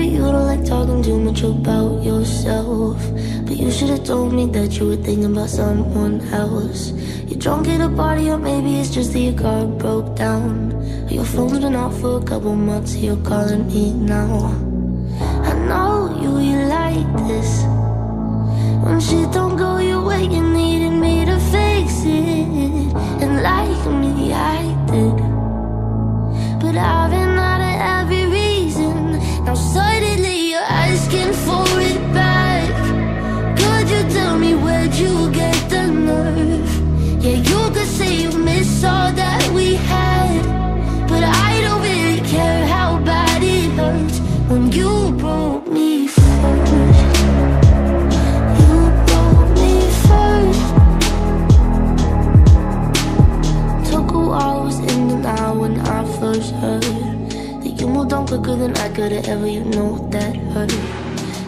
Maybe you don't like talking too much about yourself. But you should have told me that you were thinking about someone else. You're drunk at a party, or maybe it's just that your car broke down. Your phone's been off for a couple months, so you're calling me now. I know you, you like this. When shit don't go quicker than I could have ever. You know that hurt.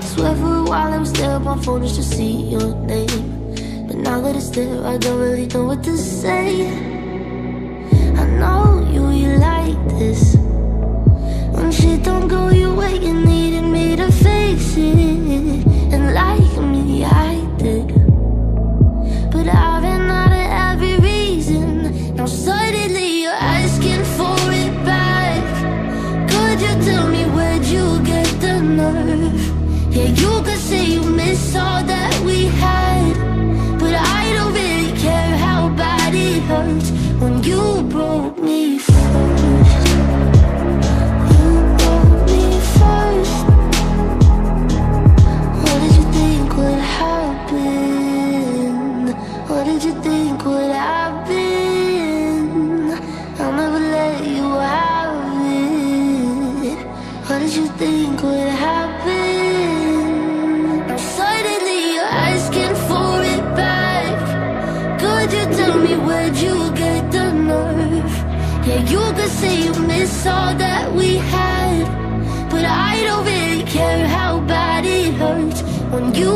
Swear for a while I was there on my phone just to see your name. But now that it's there, I don't really know what to say. Tell me where'd you get the nerve? Yeah, you could say you miss all that we had. But I don't really care how bad it hurts you think would happen? Suddenly you're asking for it back. Could you tell me where'd you get the nerve? Yeah, you could say you miss all that we had. But I don't really care how bad it hurts when you